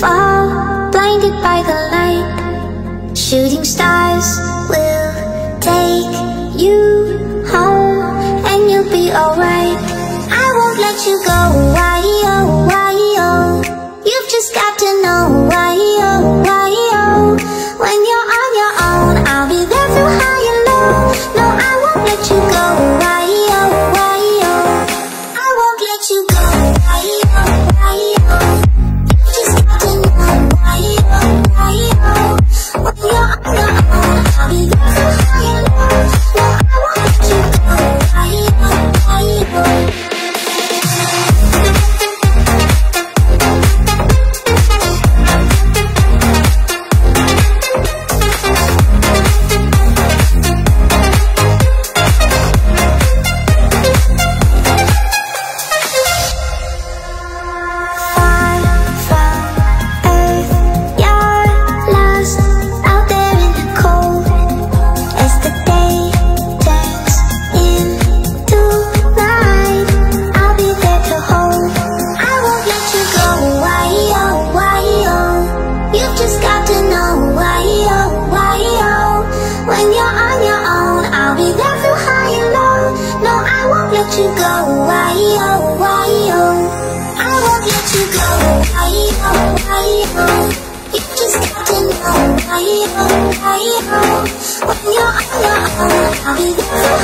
fall blinded by the light. Shooting stars will take you home And you'll be alright. I won't let you go. let you go why oh why oh I won't let you go why oh why oh You just got to know why oh why oh When you're on your own I'll be there